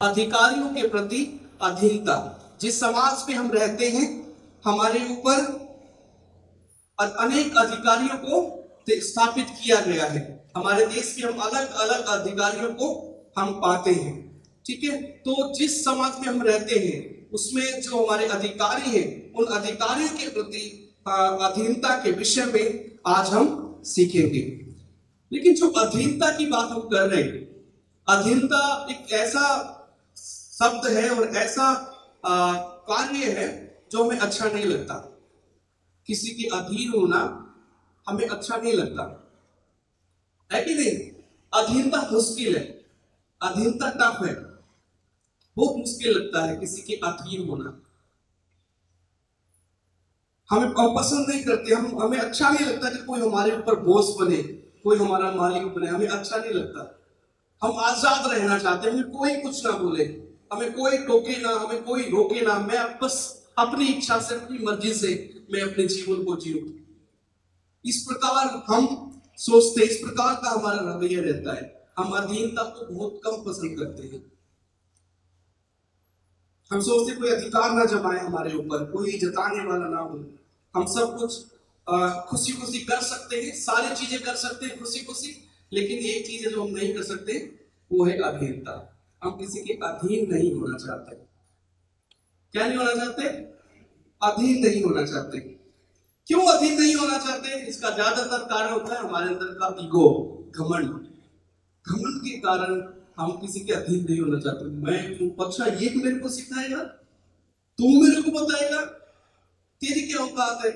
अधिकारियों के प्रति अधीनता। जिस समाज में हम रहते हैं, हमारे ऊपर अनेक अधिकारियों को स्थापित किया गया है। हमारे देश के हम अलग अलग अधिकारियों को हम पाते हैं। ठीक है? तो जिस समाज में हम रहते हैं, उसमें जो हमारे अधिकारी हैं, उन अधिकारियों के प्रति अधीनता के विषय में आज हम सीखेंगे। लेकिन जो अधीनता की बात हम कर रहे हैं, अधीनता एक ऐसा शब्द है और ऐसा कार्य है जो हमें अच्छा नहीं लगता। किसी के अधीन होना हमें अच्छा नहीं लगता। है कि नहीं? अधीनता मुश्किल है। अधीनता टफ है। बहुत मुश्किल लगता है किसी के अधीन होना। हमें पसंद नहीं करते, हम, हमें अच्छा नहीं लगता कि कोई हमारे ऊपर बॉस बने, कोई हमारा मालिक बने। हमें अच्छा नहीं लगता। हम आज़ाद रहना चाहते हैं कोई कुछ ना बोले। हमें कोई टोके ना, हमें कोई रोके ना। मैं बस अपनी इच्छा से, अपनी मर्ज़ी से मैं अपने जीवन को जीऊं। इस प्रकार हम सोचते, इस प्रकार का हमारा रवैया रहता है। हम अधीनता को बहुत कम पसंद करते हैं। हम सोचते कोई अधिकार ना जमाए हमारे ऊपर, कोई जताने वाला ना हो। हम सब कुछ खुशी खुशी कर सकते हैं, सारी चीज़ें कर सकते हैं खुशी खुशी लेकिन एक चीज़ जो हम नहीं कर सकते, वो है अधीनता। हम किसी के अधीन नहीं होना चाहते। क्या नहीं होना चाहते? अधीन नहीं होना चाहते। क्यों अधीन नहीं होना चाहते? इसका ज़्यादातर कारण होता है हमारे अंदर का ईगो घमंड। घमंड के कारण हम किसी के अधीन नहीं होना चाहते। मैं अच्छा ये तू मेरे को सिखाएगा? तू मेरे को बताएगा? तेरी क्या औकात है?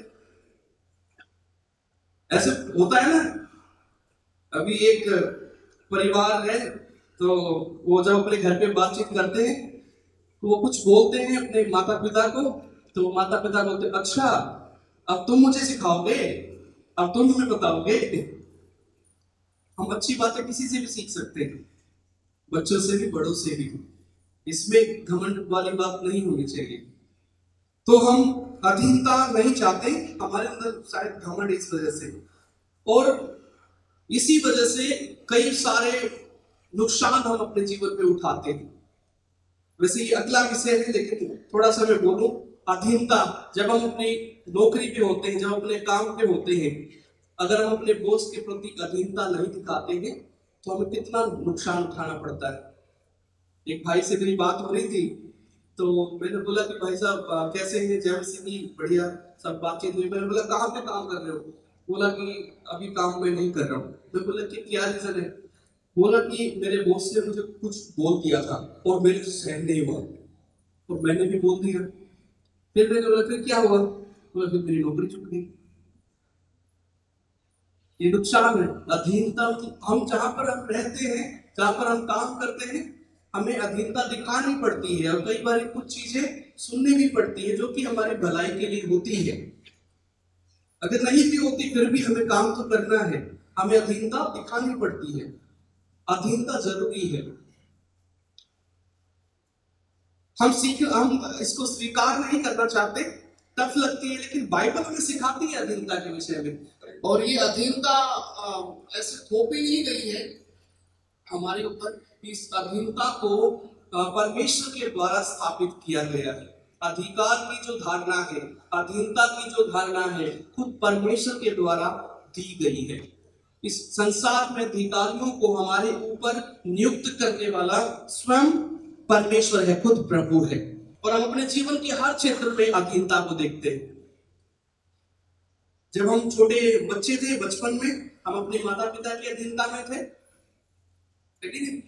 ऐसे होता है ना? अभी एक परिवार है तो वो जब अपने घर पे बातचीत करते हैं तो वो कुछ बोलते हैं अपने माता पिता को तो माता पिता बोलते अच्छा अब तुम मुझे सिखाओगे? अब तुम हमें बताओगे? हम अच्छी बातें किसी से भी सीख सकते हैं, बच्चों से भी, बड़ों से भी। इसमें घमंड वाली बात नहीं होनी चाहिए। तो हम अधीनता नहीं चाहते, हमारे अंदर शायद घमंड इस वजह से। और इसी वजह से कई सारे नुकसान हम अपने जीवन में उठाते हैं। वैसे ये अगला विषय है, लेकिन थोड़ा सा मैं बोलूँ, अधीनता। जब हम अपनी नौकरी पे होते हैं, जब अपने काम पे होते हैं, अगर हम अपने बॉस के प्रति अधीनता नहीं दिखाते हैं तो हमें कितना नुकसान उठाना पड़ता है। एक भाई से मेरी बात हो रही थी तो मैंने बोला कि भाई साहब कैसे हैं? जय सिंह बढ़िया, सब बातचीत हुई। मैंने बोला, कहाँ पे काम कर रहे हो? बोला कि अभी काम मैं नहीं कर रहा हूँ। मैं बोला कि क्या रीजन है? बोला कि मेरे बॉस ने मुझे कुछ बोल दिया था और मेरे सहन नहीं हुआ। और मैंने भी बोल दिया। फिर मैंने बोला, फिर क्या हुआ? बोला, फिर मेरी नौकरी छूट गई। ये नुकसान है। अधीनता हम जहाँ पर हम रहते हैं, जहाँ पर हम काम करते हैं, हमें अधीनता दिखानी पड़ती है और कई बार कुछ चीज़ें सुननी भी पड़ती है जो कि हमारी भलाई के लिए होती है। अगर नहीं भी होती, फिर भी हमें काम तो करना है। हमें अधीनता दिखानी पड़ती है। अधीनता ज़रूरी है। हम सीख हम इसको स्वीकार नहीं करना चाहते, टफ लगती है, लेकिन बाइबल हमें सिखाती है अधीनता के विषय में। और ये अधीनता ऐसे थोपी नहीं गई है। हमारे ऊपर इस अधीनता को परमेश्वर के द्वारा स्थापित किया गया है। अधिकार की जो धारणा है, अधीनता की जो धारणा है, खुद परमेश्वर के द्वारा दी गई है। इस संसार में अधिकारियों को हमारे ऊपर नियुक्त करने वाला स्वयं परमेश्वर है, खुद प्रभु है। और हम अपने जीवन के हर क्षेत्र में अधीनता को देखते हैं। जब हम छोटे बच्चे थे, बचपन में हम अपने माता पिता की अधीनता में थे। लेकिन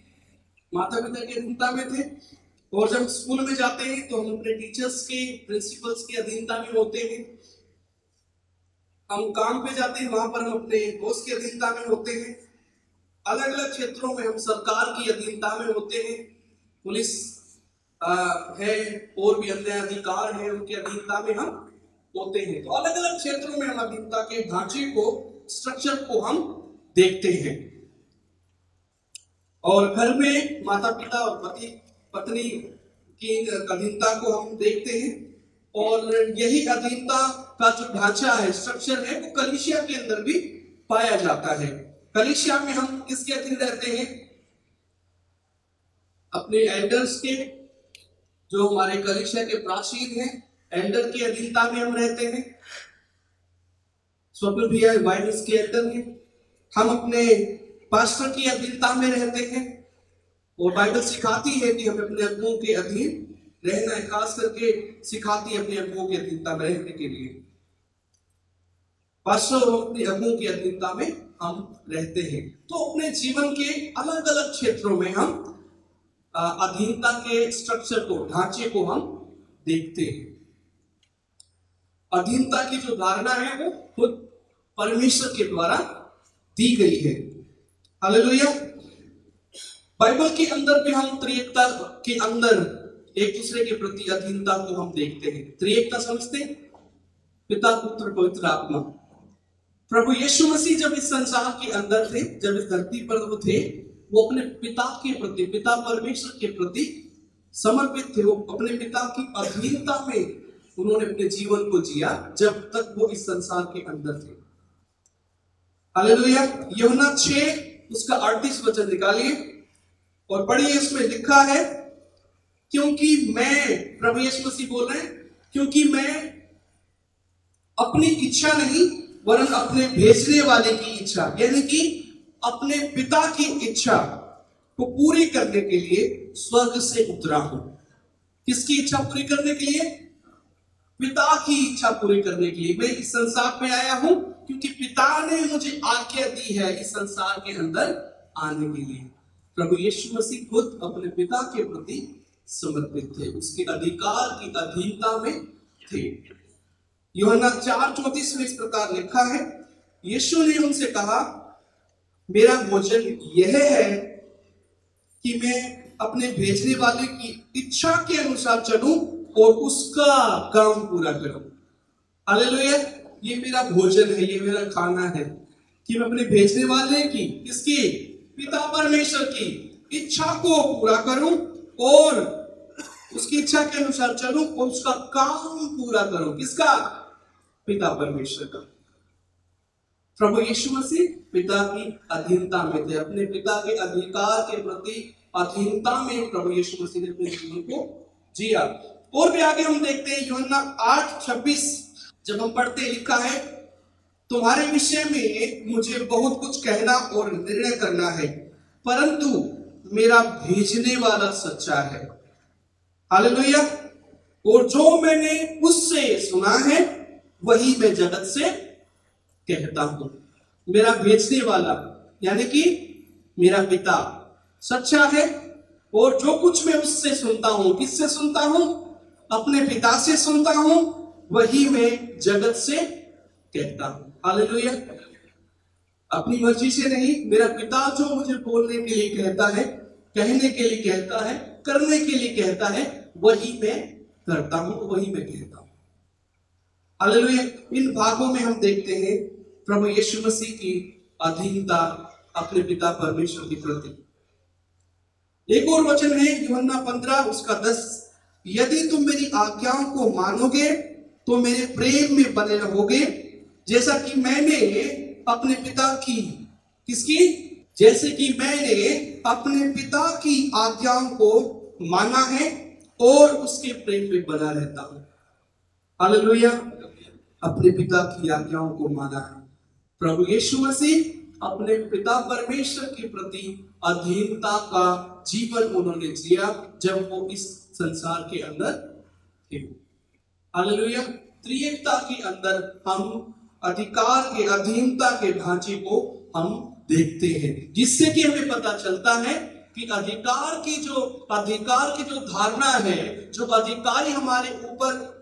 माता पिता की अधीनता में थे। और जब स्कूल में जाते हैं तो हम अपने टीचर्स के, प्रिंसिपल्स की अधीनता में होते हैं। हम काम पे जाते हैं, वहाँ पर हम अपने बॉस की अधीनता में होते हैं। अलग अलग क्षेत्रों में हम सरकार की अधीनता में होते हैं। पुलिस है, और भी अन्य अधिकार है, उनकी अधीनता में हम होते हैं। तो अलग अलग क्षेत्रों में हम अधीनता के ढांचे को स्ट्रक्चर को हम देखते हैं। और घर में माता पिता और पति पत्नी की अधीनता को हम देखते हैं। और यही अधीनता का जो ढांचा है स्ट्रक्चर है, वो कलिशिया के अंदर भी पाया जाता है। कलिशिया में हम किसके अधीन रहते हैं? अपने एल्डर्स के, जो हमारे कलिशिया के प्राचीन हैं एल्डर की अधीनता में हम रहते हैं। स्वप्न भैया वाइडर्स के एल्डर हैं। हम अपने पास्टर की अधीनता में रहते हैं। और बाइबल सिखाती है कि हमें अपने अगुओं के अधीन रहना है, खास करके सिखाती है अपने अगुओं की अधीनता में रहने के लिए। और अपने अगुओं की अधीनता में हम रहते हैं। तो अपने जीवन के अलग अलग क्षेत्रों में हम अधीनता के स्ट्रक्चर को, ढांचे को हम देखते हैं। अधीनता की जो धारणा है वो खुद परमेश्वर के द्वारा दी गई है। हालेलुया बाइबल के अंदर भी हम त्रिएकता के अंदर एक दूसरे के प्रति अधीनता को हम देखते हैं। त्रिएकता समझते हैं? पिता, पुत्र, पवित्र आत्मा। प्रभु यीशु मसीह जब इस संसार के अंदर थे, जब इस धरती पर वो थे, वो अपने पिता के प्रति, पिता परमेश्वर के प्रति समर्पित थे। वो अपने पिता की अधीनता में उन्होंने अपने जीवन को जिया, जब तक वो इस संसार के अंदर थे। हालेलुया। यमुना छह, उसका अड़तीस वचन निकालिए। और पढ़िए, इसमें लिखा है क्योंकि मैं प्रभु यीशु मसीह बोल रहे हैं, क्योंकि मैं अपनी इच्छा नहीं, वरन अपने भेजने वाले की इच्छा, यानी कि अपने पिता की इच्छा को पूरी करने के लिए स्वर्ग से उतरा हूँ। किसकी इच्छा पूरी करने के लिए? पिता की इच्छा पूरी करने के लिए। मैं इस संसार में आया हूँ क्योंकि पिता ने मुझे आज्ञा दी है इस संसार के अंदर आने के लिए। प्रभु यीशु मसीह खुद अपने पिता के प्रति समर्पित थे। उसके अधिकार की अधीनता में थे। योहना चार चौतीस में इस प्रकार लिखा है, यीशु ने उनसे कहा, मेरा भोजन यह है कि मैं अपने भेजने वाले की इच्छा के अनुसार चलूँ और उसका काम पूरा करूँ। हालेलुया, ये मेरा भोजन है, ये मेरा खाना है कि मैं अपने भेजने वाले की किसकी पिता परमेश्वर की इच्छा को पूरा करूँ और उसकी इच्छा के अनुसार चलो और उसका काम पूरा करो। किसका? पिता परमेश्वर का। प्रभु यीशु मसीह पिता की अधीनता में थे। अपने पिता के अधिकार के प्रति अधीनता में प्रभु यीशु मसीह ने अपने जीवन को जिया। और भी आगे हम देखते हैं योना आठ, छब्बीस। जब हम पढ़ते लिखा है, तुम्हारे विषय में मुझे बहुत कुछ कहना और निर्णय करना है, परंतु मेरा भेजने वाला सच्चा है। हालेलुया। और जो मैंने उससे सुना है, वही मैं जगत से कहता हूँ। मेरा भेजने वाला, यानी कि मेरा पिता सच्चा है, और जो कुछ मैं उससे सुनता हूँ, किससे सुनता हूँ? अपने पिता से सुनता हूँ, वही मैं जगत से कहता हूँ। हालेलुया। अपनी मर्ज़ी से नहीं, मेरा पिता जो मुझे बोलने के लिए कहता है, कहने के लिए कहता है, करने के लिए कहता है, वही मैं करता हूँ, वही मैं कहता हूँ। हालेलुया। इन भागों में हम देखते हैं प्रभु यीशु मसीह की अधीनता अपने पिता परमेश्वर के प्रति। एक और वचन है, योहन्ना पंद्रह, उसका दस। यदि तुम मेरी आज्ञाओं को मानोगे तो मेरे प्रेम में बने रहोगे, जैसा कि मैंने अपने पिता की। किसकी? जैसे कि मैंने अपने पिता की आज्ञाओं को माना है और उसके प्रेम में बना रहता हूँ। हालेलुया। अपने पिता की आज्ञाओं को माना है। प्रभु यीशु मसीह, अपने पिता परमेश्वर के प्रति अधीनता का जीवन उन्होंने जिया जब वो इस संसार के अंदर थे। हालेलुया। त्रिएकता के अंदर हम अधिकार के अधीनता के ढांचे को हम देखते हैं, जिससे कि हमें पता चलता है कि अधिकार की जो, अधिकार की जो धारणा है, जो अधिकारी हमारे ऊपर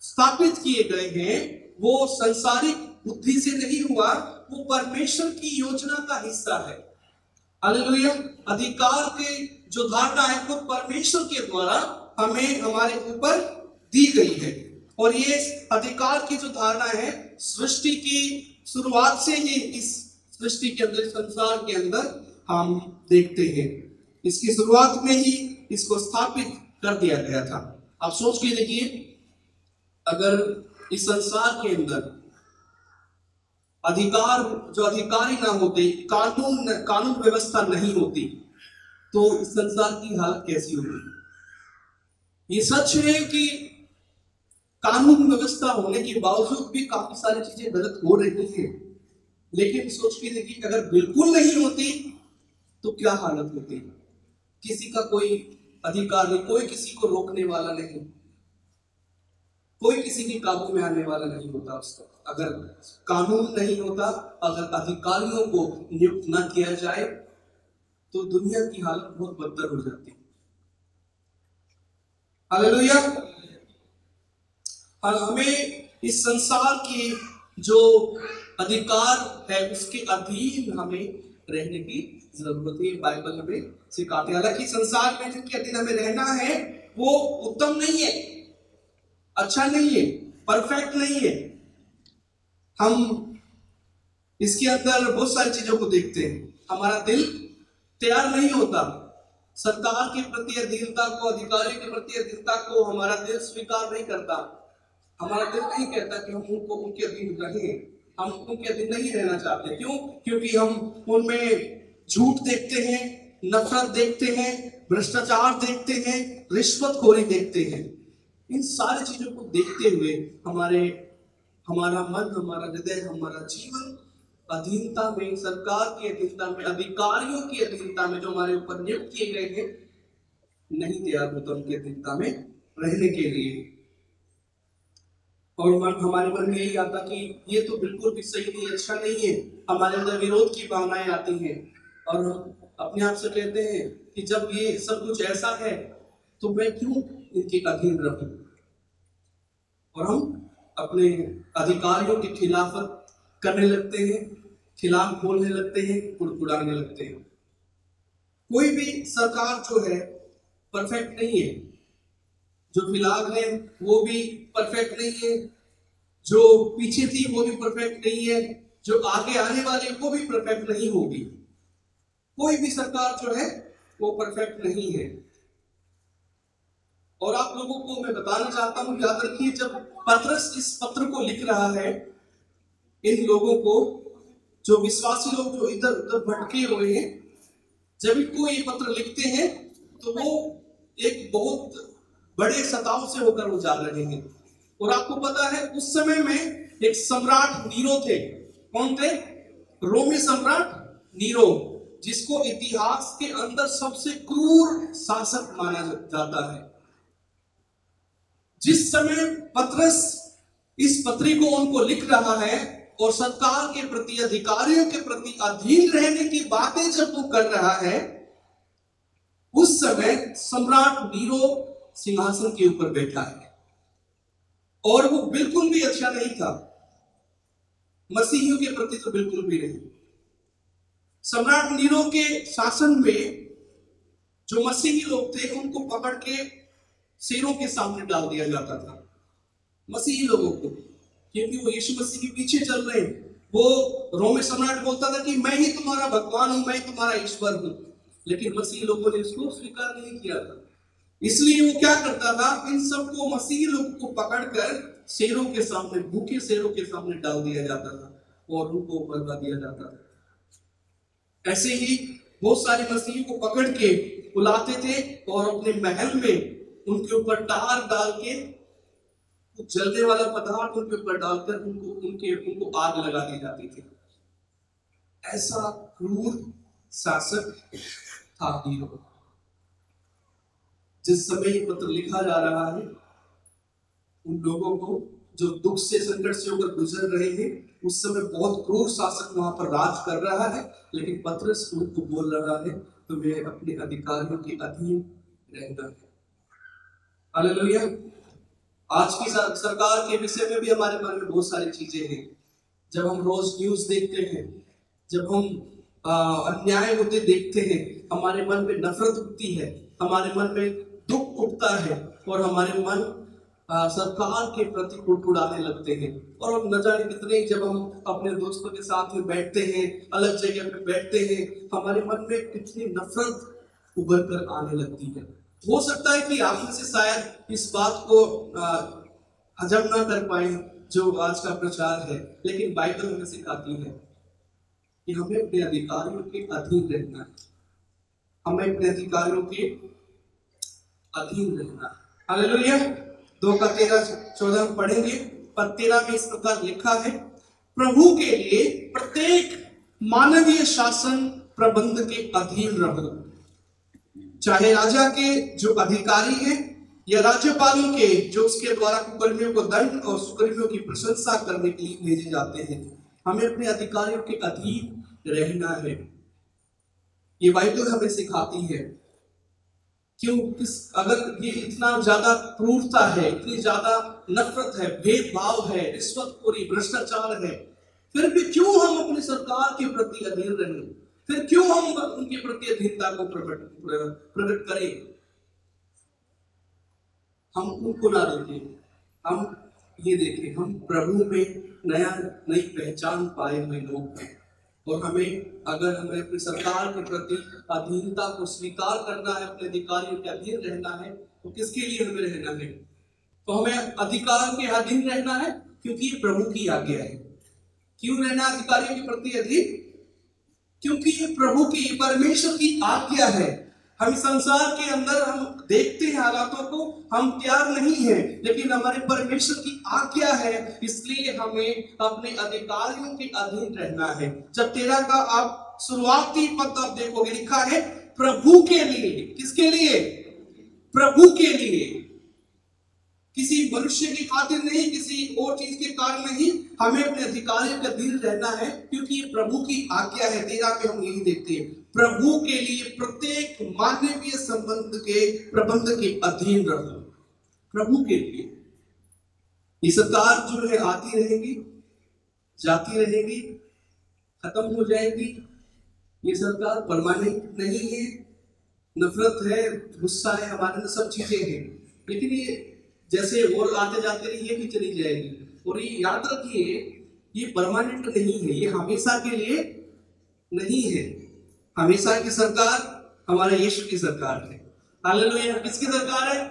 स्थापित किए गए हैं, वो संसारिक बुद्धि से नहीं हुआ, वो परमेश्वर की योजना का हिस्सा है। अधिकार के जो धारणा है, वो परमेश्वर के द्वारा हमें, हमारे ऊपर दी गई है। और ये अधिकार की जो धारणा है, सृष्टि की शुरुआत से ही इस सृष्टि के अंदर संसार के अंदर हम देखते हैं। इसकी शुरुआत में ही इसको स्थापित कर दिया गया था। आप सोच के देखिए, अगर इस संसार के अंदर अधिकार, जो अधिकारी ना होते, कानून कानून व्यवस्था नहीं होती तो इस संसार की हालत कैसी होगी? ये सच है कि कानून व्यवस्था होने के बावजूद भी काफ़ी सारी चीज़ें गलत हो रही है। लेकिन सोच के देखिए अगर बिल्कुल नहीं होती तो क्या हालत होती? किसी का कोई अधिकार नहीं, कोई किसी को रोकने वाला नहीं। कोई किसी के काबू में आने वाला नहीं होता उसका। अगर कानून नहीं होता, अगर अधिकारियों को नियुक्त न किया जाए तो दुनिया की हालत बहुत बदतर हो जाती। हालेलुया। और हमें इस संसार की जो अधिकार है, उसके अधीन हमें रहने की ज़रूरत है। बाइबल हमें सिखाते हैं। हालाँकि संसार में जिनके अधीन हमें रहना है, वो उत्तम नहीं है अच्छा नहीं है, परफेक्ट नहीं है। हम इसके अंदर बहुत सारी चीज़ों को देखते हैं। हमारा दिल तैयार नहीं होता। सरकार के प्रति अधीनता को अधिकारी के प्रति अधीनता को हमारा दिल स्वीकार नहीं करता। हमारा दिल नहीं कहता कि हम उनको, उनके अधीन रहें। हम उनके अधीन नहीं रहना चाहते। क्यों? क्योंकि हम उनमें झूठ देखते हैं, नफरत देखते हैं, भ्रष्टाचार देखते हैं, रिश्वतखोरी देखते हैं। इन सारी चीज़ों को देखते हुए हमारे, हमारा मन, हमारा हृदय, हमारा जीवन अधीनता में, सरकार की अधीनता में, अधिकारियों की अधीनता में, जो हमारे ऊपर नियुक्त किए गए हैं, नहीं तैयार होता उनकी अधीनता में रहने के लिए। और मन हमारे मन में यही आता कि ये तो बिल्कुल भी सही नहीं अच्छा नहीं है। हमारे अंदर विरोध की भावनाएँ आती हैं। और हम अपने आप से कहते हैं कि जब ये सब कुछ ऐसा है तो मैं क्यों इनके अधीन रहूँ? और हम अपने अधिकारियों की खिलाफत करने लगते हैं, खिलाफ बोलने लगते हैं, कुड़कुड़ाने लगते हैं। कोई भी सरकार जो है परफेक्ट नहीं है। जो फ़िलहाल है, वो भी परफेक्ट नहीं है। जो पीछे थी, वो भी परफेक्ट नहीं है। जो आगे आने वाले, वो भी परफेक्ट नहीं होगी। कोई भी सरकार जो है, वो परफेक्ट नहीं है। और आप लोगों को मैं बताना चाहता हूँ, याद रखिए, जब पत्रस इस पत्र को लिख रहा है, इन लोगों को, जो विश्वासी लोग जो इधर उधर भटके हुए हैं, जब इनको ये पत्र लिखते हैं तो वो एक बहुत बड़े सताव से होकर वो जा रहे हैं। और आपको पता है, उस समय में एक सम्राट नीरो थे। कौन थे? रोमी सम्राट नीरो, जिसको इतिहास के अंदर सबसे क्रूर शासक माना जाता है। जिस समय पत्रस इस पत्री को उनको लिख रहा है, और सरकार के प्रति, अधिकारियों के प्रति अधीन रहने की बातें जब वो कर रहा है, उस समय सम्राट नीरो सिंहासन के ऊपर बैठा है। और वो बिल्कुल भी अच्छा नहीं था। मसीहियों के प्रति तो बिल्कुल भी नहीं। सम्राट नीरो के शासन में जो मसीही लोग थे, उनको पकड़ के शेरों के सामने डाल दिया जाता था। मसीही लोगों को। क्योंकि वो यीशु मसीह के पीछे चल रहे हैं। वो रोमे सम्राट बोलता था कि मैं ही तुम्हारा भगवान हूँ, मैं ही तुम्हारा ईश्वर हूँ। लेकिन मसीह लोगों ने इसको स्वीकार नहीं किया था। इसलिए वो क्या करता था? इन सबको मसीह लोगों को पकड़कर शेरों के सामने, भूखे शेरों के सामने डाल दिया जाता था और उनको मरवा दिया जाता था। ऐसे ही बहुत सारे मसीह को पकड़ के बुलाते थे और अपने महल में उनके ऊपर टार डाल के जलने वाला पदार्थ उनके ऊपर डालकर उनको, उनके, उनको आग लगा दी जाती थी। ऐसा क्रूर शासक था जिस समय ये पत्र लिखा जा रहा है, उन लोगों को जो दुख से, संकट से होकर गुजर रहे हैं, उस समय बहुत क्रूर शासक वहाँ पर राज कर रहा है, लेकिन पत्र उनको बोल रहा है तो मैं अपने अधिकारियों के अधीन रहना है। आज की सरकार के विषय में भी हमारे मन में बहुत सारी चीज़ें हैं। जब हम रोज न्यूज़ देखते हैं, जब हम अन्याय होते देखते हैं, हमारे मन में नफरत उठती है, हमारे मन में दुख उठता है और हमारे मन सरकार के प्रति कुड़कुड़ाने लगते हैं। और हम न जाने कितने जब हम अपने दोस्तों के साथ में बैठते हैं, अलग जगह पे बैठते हैं, हमारे मन में कितनी नफरत उभर कर आने लगती है। हो सकता है कि आप से शायद इस बात को हजम ना कर पाए जो आज का प्रचार है, लेकिन बाइबल हमें सिखाती है कि हमें अपने अधिकारियों के अधीन रहना है। हमें अपने अधिकारियों के अधीन रहना। हालेलुया। दो का तेरह चौदह पढ़ेंगे, पर तेरह में इस प्रकार लिखा है, प्रभु के लिए प्रत्येक मानवीय शासन प्रबंध के अधीन रहो। चाहे राजा के जो अधिकारी हैं, या राज्यपालों के जो उसके द्वारा कुकर्मियों को दंड और सुकर्मियों की प्रशंसा करने के लिए भेजे जाते हैं, हमें अपने अधिकारियों के अधीन रहना है। ये बाइबल हमें सिखाती है क्यों? किस अगर ये इतना ज़्यादा क्रूरता है, इतनी ज़्यादा नफरत है, भेदभाव है, रिश्वतखोरी, भ्रष्टाचार है, फिर भी क्यों हम अपनी सरकार के प्रति अधीन रहें? फिर क्यों हम उनके प्रति अधीनता को प्रकट प्रकट करें? हम उनको ना देखें। हम ये देखें, हम प्रभु में नया, नई पहचान पाए हुए लोग हैं। और हमें, अगर हमें अपनी सरकार के प्रति अधीनता को स्वीकार करना है, अपने अधिकारियों के अधीन रहना है तो किसके लिए हमें रहना है? तो हमें अधिकार के अधीन रहना है, क्योंकि ये प्रभु की आज्ञा है। क्यों रहना अधिकारियों के प्रति अधीन? क्योंकि ये प्रभु की परमेश्वर की आज्ञा है। हम संसार के अंदर हम देखते हैं हालातों को, हम तैयार नहीं है, लेकिन हमारे परमेश्वर की आज्ञा है, इसलिए हमें अपने अधिकारियों के अधीन रहना है। जब तेरा का आप शुरुआती पद आप देखोगे, लिखा है, प्रभु के लिए। किसके लिए? प्रभु के लिए। किसी मनुष्य की खातिर नहीं, किसी और चीज़ के कारण नहीं, हमें अपने अधिकारियों का दिल रहना है, क्योंकि ये प्रभु की आज्ञा है। तेरा पे हम यही देखते हैं। प्रभु के लिए प्रत्येक मानवीय संबंध के प्रबंध के अधीन रहो। प्रभु के लिए। ये सरकार जो है, आती रहेगी, जाती रहेगी, खत्म हो जाएगी। ये सरकार परमानेंट नहीं है। नफरत है, गुस्सा है, हमारे सब चीज़ें हैं। लेकिन ये जैसे और आते जाते रही ये भी चली जाएगी। और ये याद रखिए, ये परमानेंट नहीं है, ये हमेशा के लिए नहीं है। हमेशा की सरकार हमारे यीशु की सरकार है। किसकी सरकार है?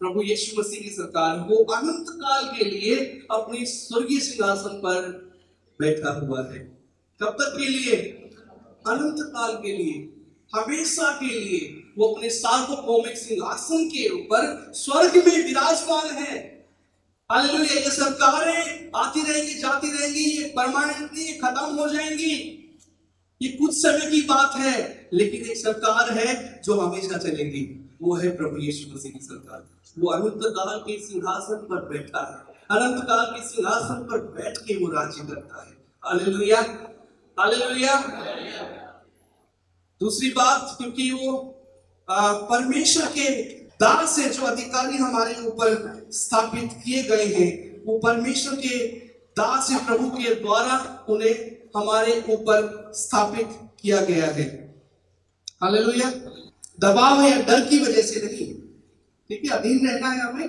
प्रभु यीशु मसीह की सरकार वो अनंत काल के लिए अपने स्वर्गीय सिंहासन पर बैठा हुआ है। कब तक के लिए? अनंत काल के लिए। हमेशा के लिए। वो अपने सार्वभौमिक सिंहासन के ऊपर स्वर्ग में विराजमान है। ये सरकारें आती रहेंगी, जाती रहेंगी, ये परमानेंटली खत्म हो जाएँगी। ये कुछ समय की बात है, लेकिन एक सरकार है जो हमेशा चलेगी। वो है प्रभु यीशु मसीह की सरकार। वो अनंत काल के सिंहासन पर बैठा है। अनंत काल के सिंहासन पर बैठ के वो राज्य करता है। Hallelujah hallelujah. दूसरी बात, क्योंकि वो परमेश्वर के दास से जो अधिकारी हमारे ऊपर स्थापित किए गए हैं, वो परमेश्वर के दास प्रभु के द्वारा उन्हें हमारे ऊपर स्थापित किया गया है। हालेलुया। दबाव या डर की वजह से नहीं। ठीक है अधीन रहना है हमें।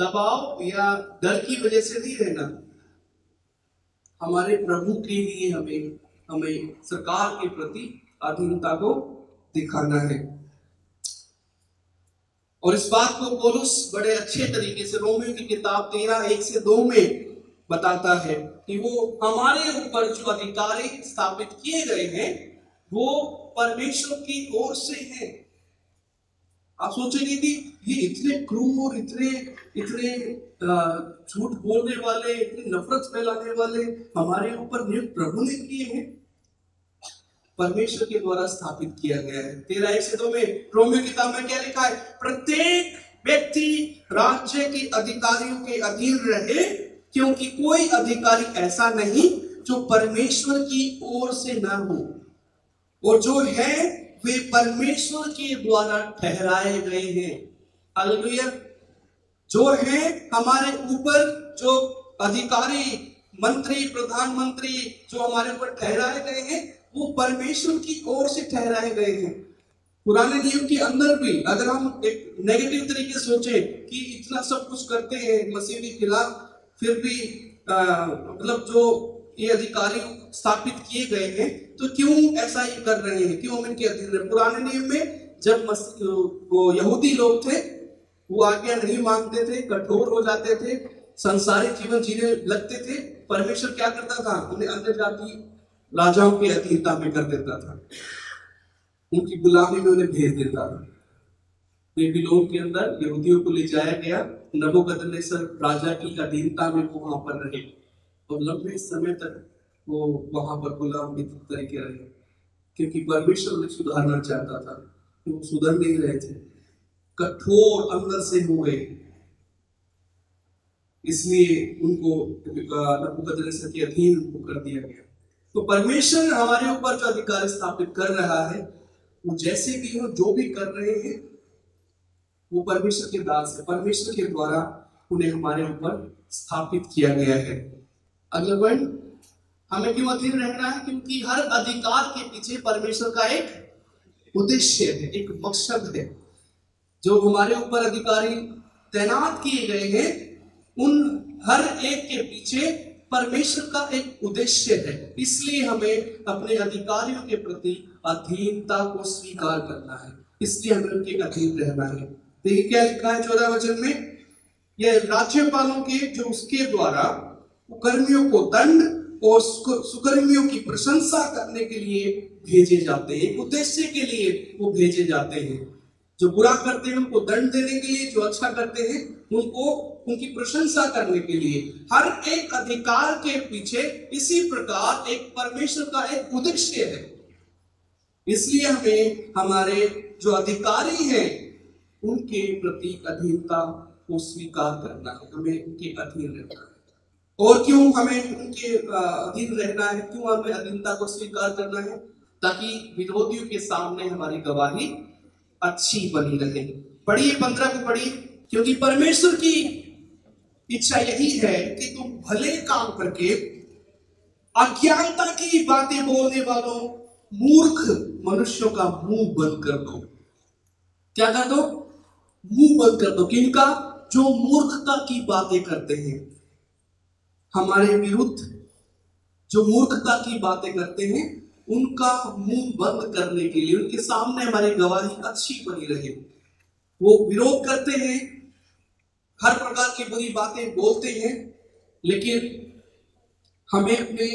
दबाव या डर की वजह से नहीं रहना। हमारे प्रभु के लिए हमें हमें सरकार के प्रति अधीनता को दिखाना है। और इस बात को पोलुस बड़े अच्छे तरीके से रोमियो की किताब तेरह एक से दो में बताता है कि वो हमारे ऊपर जो अधिकारी स्थापित किए गए हैं, वो परमेश्वर की ओर से हैं। आप सोचेंगे कि ये इतने क्रूर इतने इतने झूठ बोलने वाले, इतनी नफरत फैलाने वाले हमारे ऊपर नियुक्त प्रभु ने किए हैं। परमेश्वर के द्वारा स्थापित किया गया है। एक से दो में रोमियो किताब में क्या लिखा है? प्रत्येक व्यक्ति राज्य के अधिकारियों के अधीन रहे, क्योंकि कोई अधिकारी ऐसा नहीं जो परमेश्वर की ओर से न हो। और जो है, वे परमेश्वर के द्वारा ठहराए गए हैं। हालेलुया। जो है, हमारे ऊपर जो अधिकारी, मंत्री, प्रधानमंत्री जो हमारे ऊपर ठहराए गए हैं वो परमेश्वर की ओर से ठहराए गए हैं। पुराने नियम के अंदर भी अगर हम एक नेगेटिव तरीके सोचे कि इतना सब कुछ करते हैं मसीह के खिलाफ, फिर भी मतलब जो ये अधिकारी स्थापित किए गए हैं तो क्यों ऐसा ही कर रहे हैं? क्यों इनके अधीन पुराने नियम में जब वो यहूदी लोग थे, वो आज्ञा नहीं मानते थे, कठोर हो जाते थे, संसारिक जीवन जीने लगते थे, परमेश्वर क्या करता था? उन्हें अन्य जाति राजाओं की अधीनता में कर देता था। उनकी गुलामी में उन्हें भेज देता था। बेबीलोन के अंदर यहूदियों को ले जाया गया। नबोकदनेसर राजा की अधीनता में वो वहाँ पर रहे और लंबे समय तक वो वहाँ पर गुलाम तरीके रहे, क्योंकि परमेश्वर उन्हें सुधारना चाहता था। वो सुधर नहीं रहे थे। कठोर अंदर से हो गए इसलिए उनको नबूकदनेस्सर के अधीन कर दिया गया। तो परमेश्वर हमारे ऊपर जो अधिकार स्थापित कर रहा है, वो जैसे भी हो, जो भी कर रहे हैं, वो परमेश्वर के दास है। परमेश्वर के द्वारा उन्हें हमारे ऊपर स्थापित किया गया है। अगला पॉइंट, हमें क्यों अधीन रहना है, क्योंकि हर अधिकार के पीछे परमेश्वर का एक उद्देश्य है, एक मकसद है। जो हमारे ऊपर अधिकारी तैनात किए गए हैं, उन हर एक के पीछे परमेश्वर का एक उद्देश्य है। इसलिए हमें अपने अधिकारियों के प्रति अधीनता को स्वीकार करना है। इसलिए हमें उनके अधीन रहना है। देखिए क्या लिखा है चौदह वचन में? यह राज्यपालों के, जो उसके द्वारा कर्मियों को दंड और सुकर्मियों की प्रशंसा करने के लिए भेजे जाते हैं उद्देश्य के लिए वो भेजे जाते हैं। जो बुरा करते हैं, उनको दंड देने के लिए, जो अच्छा करते हैं, उनको उनकी प्रशंसा करने के लिए। हर एक अधिकार के पीछे इसी प्रकार एक परमेश्वर का एक उद्देश्य है। इसलिए हमें हमारे जो अधिकारी हैं, उनके प्रति अधीनता को स्वीकार करना है, हमें उनके अधीन रहना है। और क्यों हमें उनके अधीन रहना है? क्यों हमें अधीनता को स्वीकार करना है? ताकि विरोधियों के सामने हमारी गवाही अच्छी बनी रहे। पढ़िए पंद्रह को पढ़िए, क्योंकि परमेश्वर की इच्छा यही है कि तुम भले काम करके अज्ञानता की बातें बोलने वालों, मूर्ख मनुष्यों का मुँह बंद कर दो। क्या कर दो? मुँह बंद कर दो किनका जो मूर्खता की बातें करते हैं, हमारे विरुद्ध जो मूर्खता की बातें करते हैं, उनका मुँह बंद करने के लिए, उनके सामने हमारी गवाही अच्छी बनी रहे। वो विरोध करते हैं हर प्रकार की बुरी बातें बोलते हैं, लेकिन हमें अपने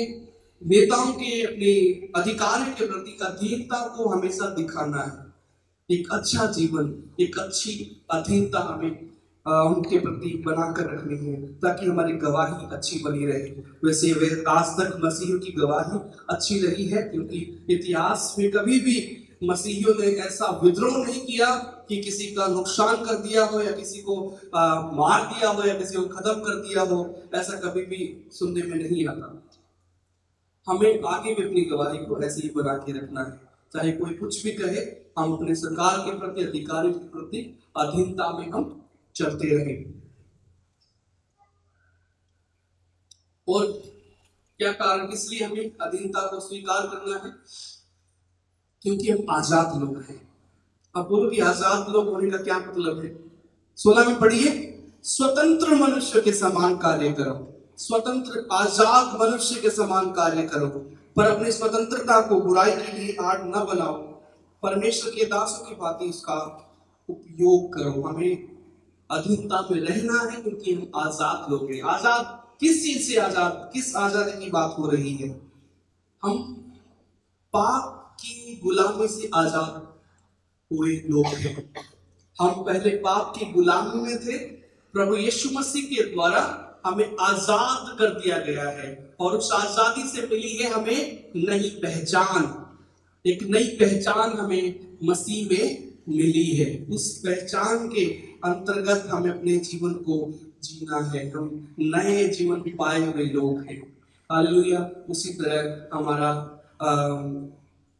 नेताओं के, अपने अधिकारियों के प्रति अधीनता को हमेशा दिखाना है। एक अच्छा जीवन, एक अच्छी अधीनता हमें उनके प्रति बनाकर रखनी है, ताकि हमारी गवाही अच्छी बनी रहे। वैसे वे आज तक मसीह की गवाही अच्छी रही है, क्योंकि इतिहास में कभी भी मसीहियों ने ऐसा विद्रोह नहीं किया कि किसी का नुकसान कर दिया हो या किसी को आ, मार दिया हो या किसी को खत्म कर दिया हो ऐसा कभी भी सुनने में नहीं आता। हमें आगे भी अपनी गवाही को ऐसे ही बना के रखना है। चाहे कोई कुछ भी कहे हम अपने सरकार के प्रति अधिकारी के प्रति अधीनता में हम चलते रहे। और क्या कारण इसलिए हमें अधीनता को स्वीकार करना है? क्योंकि हम आज़ाद लोग हैं। अब बोलो कि आज़ाद लोग होने का क्या मतलब है? सोलह में पढ़िए, स्वतंत्र मनुष्य के समान कार्य करो। स्वतंत्र, आज़ाद मनुष्य के समान कार्य करो। पर अपनी स्वतंत्रता को बुराई के लिए आड़ न बनाओ। परमेश्वर के दासों की बात उसका उपयोग करो। हमें अधीनता में रहना है क्योंकि हम आज़ाद लोग हैं। आज़ाद किस चीज़ से आज़ाद? किस आज़ादी की बात हो रही है? हम पाप की गुलामी से आज़ाद हुए लोग हैं। हम पहले पाप की गुलामी में थे, प्रभु यीशु मसीह के द्वारा हमें आज़ाद कर दिया गया है और उस आज़ादी से मिली है हमें नई पहचान। एक नई पहचान हमें मसीह में मिली है। उस पहचान के अंतर्गत हमें अपने जीवन को जीना है। हम नए जीवन पाए हुए लोग हैं। उसी तरह हमारा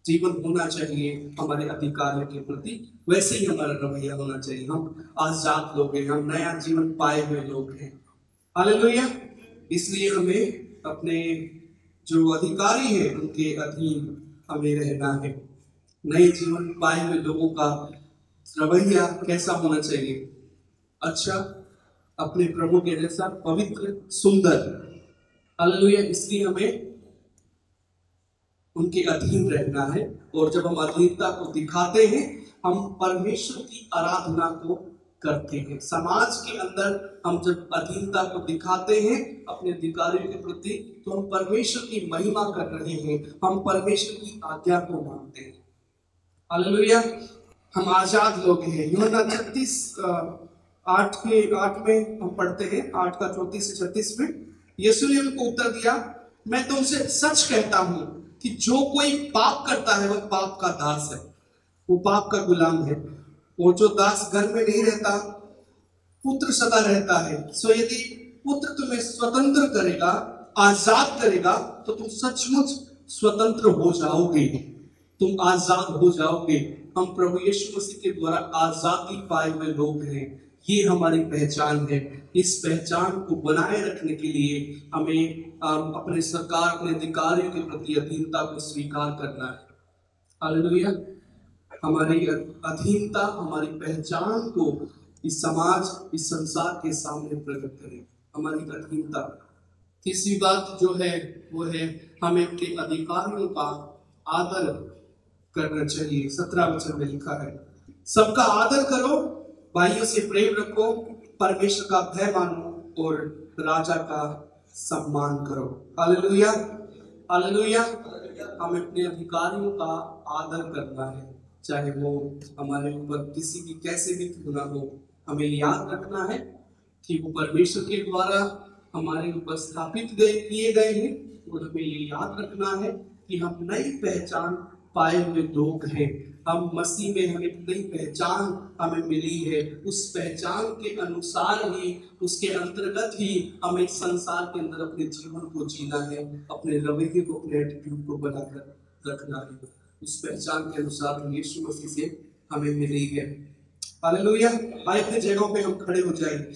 जीवन होना चाहिए, हमारे अधिकारों के प्रति, वैसे ही हमारा रवैया होना चाहिए। हम आज़ाद लोग हैं, हम नया जीवन पाए हुए लोग हैं। हालेलुया। इसलिए हमें अपने जो अधिकारी हैं, उनके अधीन हमें रहना है। नए जीवन पाए हुए लोगों का रवैया कैसा होना चाहिए? अच्छा अपने प्रभु के जैसा पवित्र, सुंदर। हालेलुया। इसलिए हमें उनके अधीन रहना है। और जब हम अधीनता को दिखाते हैं, हम परमेश्वर की आराधना को करते हैं। समाज के अंदर हम जब अधीनता को दिखाते हैं, अपने अधिकारियों के प्रति तो हम परमेश्वर की महिमा कर रहे हैं। हम परमेश्वर की आज्ञा को मानते हैं। हालेलुया। हम आज़ाद लोग हैं। यूहन्ना छत्तीस आठ के, आठ में हम पढ़ते हैं। आठ का चौतीस से छत्तीस में, यीशु ने उनको उत्तर दिया, मैं तुमसे सच कहता हूँ कि जो कोई पाप करता है, वह पाप का दास है। वो पाप का गुलाम है। और जो दास घर में नहीं रहता, पुत्र सदा रहता है। सो यदि पुत्र तुम्हें स्वतंत्र करेगा, आज़ाद करेगा तो तुम सचमुच स्वतंत्र हो जाओगे। तुम आज़ाद हो जाओगे। हम प्रभु यीशु मसीह के द्वारा आज़ादी पाए हुए लोग हैं। ये हमारी पहचान है। इस पहचान को बनाए रखने के लिए हमें अपने सरकार अपने अधिकारियों के प्रति अधीनता को स्वीकार करना है। हालेलुया। हमारी अधीनता, हमारी पहचान को इस समाज, इस संसार के सामने प्रकट करें। हमारी अधीनता। तीसरी बात जो है, वो है हमें अपने अधिकारियों का आदर करना चाहिए। सत्रह वचन में लिखा है, सबका आदर करो भाइयों से प्रेम रखो, परमेश्वर का भय मानो और राजा का सम्मान करो। Hallelujah hallelujah. हमें अपने अधिकारियों का आदर करना है, चाहे वो हमारे ऊपर किसी की कैसे भी क्यों ना हो, हमें याद रखना है कि वो परमेश्वर के द्वारा हमारे ऊपर स्थापित किए गए हैं और हमें ये याद रखना है कि हम नई पहचान पाए हुए लोग हैं। हम मसीह में हमें नई पहचान हमें मिली है। उस पहचान के अनुसार ही, उसके अंतर्गत ही हमें संसार के अंदर अपने जीवन को जीना है, अपने रवैये को, अपने एटीट्यूड को बनाकर रखना है। उस पहचान के अनुसार यीशु मसीह से हमें मिली है। हालेलुया। आए अपने जगहों पे हम खड़े हो जाएँगे